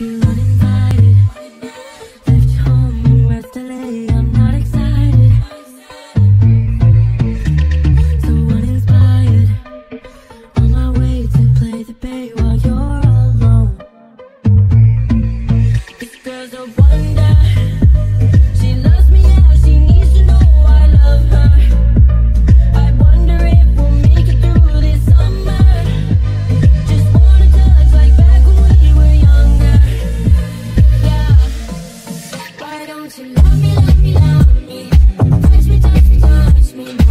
You touch me, touch me, touch me, touch me.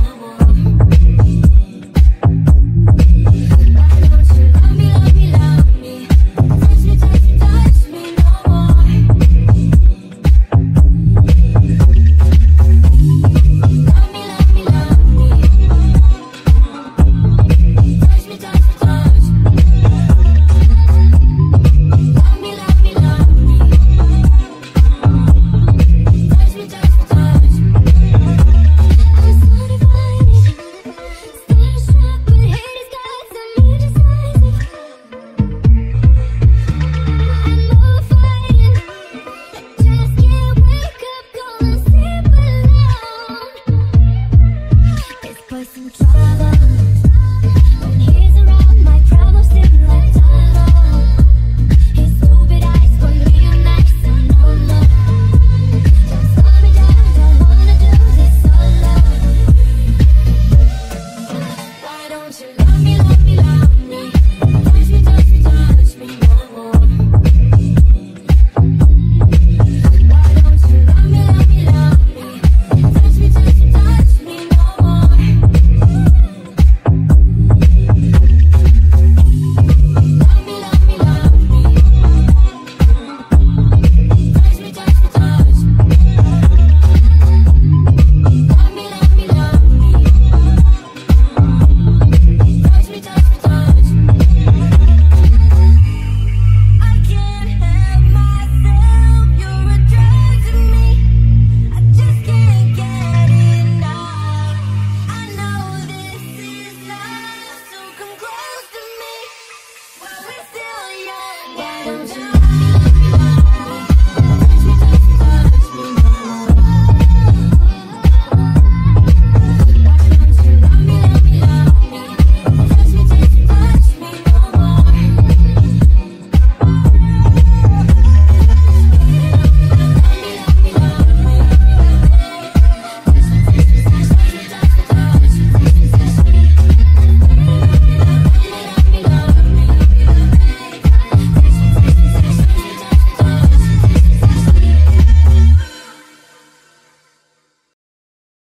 if you try